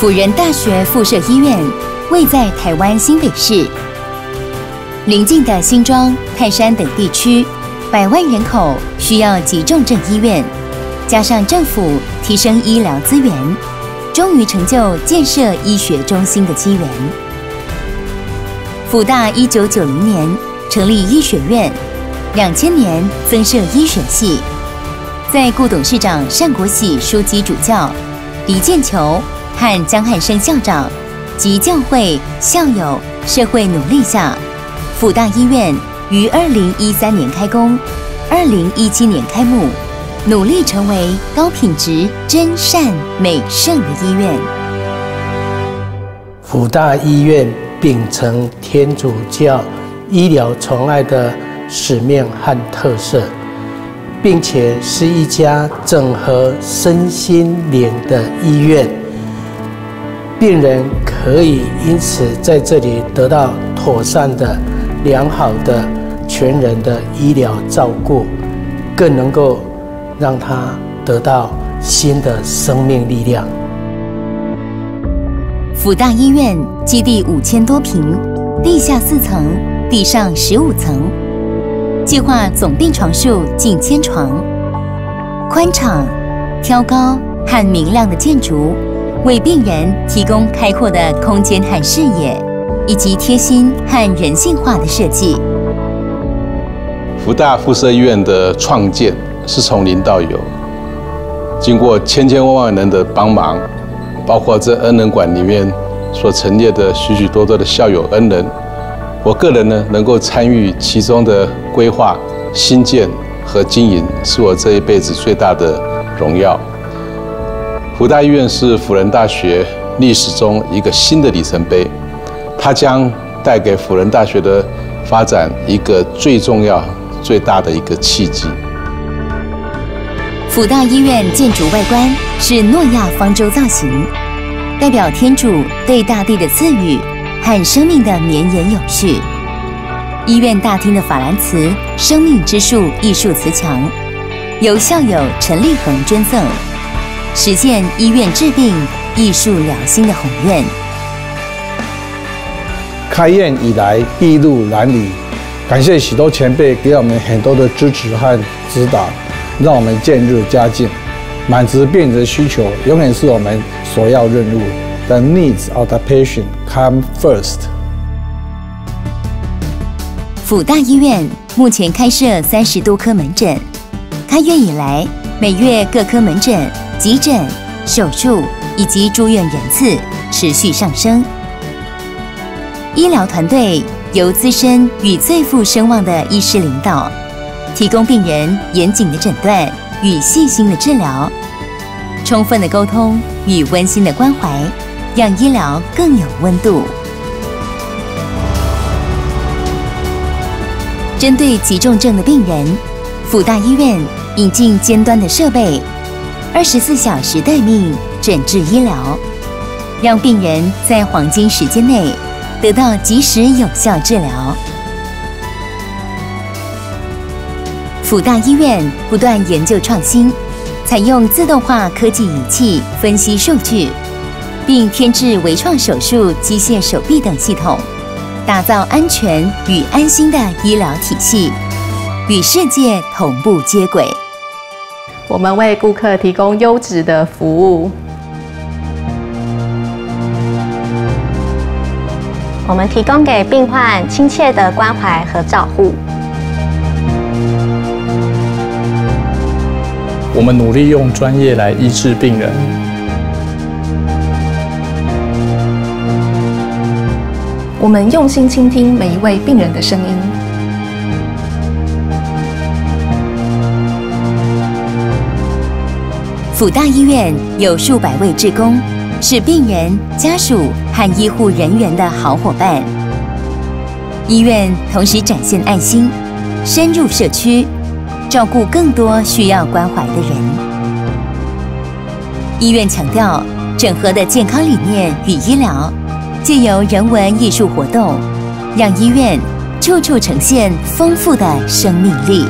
辅仁大学附设医院位在台湾新北市，邻近的新庄、泰山等地区，百万人口需要急重症医院，加上政府提升医疗资源，终于成就建设医学中心的机缘。辅大一九九零年成立医学院，两千年增设医学系，在顾董事长单国喜书记主教，李建球。和江汉生校长及教会校友社会努力下，辅大医院于二零一三年开工，二零一七年开幕，努力成为高品质、真善美圣的医院。辅大医院秉承天主教医疗宠爱的使命和特色，并且是一家整合身心灵的医院。病人可以因此在这里得到妥善的、良好的、全人的医疗照顾，更能够让他得到新的生命力量。辅大医院基地五千多平，地下四层，地上十五层，计划总病床数近千床，宽敞、挑高和明亮的建筑。为病人提供开阔的空间和视野，以及贴心和人性化的设计。福大附设医院的创建是从零到有，经过千千万万人的帮忙，包括这恩人馆里面所陈列的许许多多的校友恩人，我个人呢能够参与其中的规划、新建和经营，是我这一辈子最大的荣耀。福大医院是辅仁大学历史中一个新的里程碑，它将带给辅仁大学的发展一个最重要、最大的一个契机。辅大医院建筑外观是诺亚方舟造型，代表天主对大地的赐予和生命的绵延有序。医院大厅的法兰瓷生命之树艺术瓷墙，由校友陈立恒捐赠。实现医院治病、艺术疗心的宏愿。开院以来，筚路蓝缕，感谢许多前辈给我们很多的支持和指导，让我们渐入佳境，满足病人的需求，永远是我们首要任务。The needs of the patient come first。辅大医院目前开设三十多科门诊，开院以来，每月各科门诊。急诊、手术以及住院人次持续上升，医疗团队由资深与最富声望的医师领导，提供病人严谨的诊断与细心的治疗，充分的沟通与温馨的关怀，让医疗更有温度。针对急重症的病人，辅大医院引进尖端的设备。二十四小时待命，诊治医疗，让病人在黄金时间内得到及时有效治疗。辅大医院不断研究创新，采用自动化科技仪器分析数据，并添置微创手术机械手臂等系统，打造安全与安心的医疗体系，与世界同步接轨。我们为顾客提供优质的服务。我们提供给病患亲切的关怀和照护。我们努力用专业来医治病人。我们用心倾听每一位病人的声音。辅大医院有数百位志工，是病人家属和医护人员的好伙伴。医院同时展现爱心，深入社区，照顾更多需要关怀的人。医院强调整合的健康理念与医疗，借由人文艺术活动，让医院处处呈现丰富的生命力。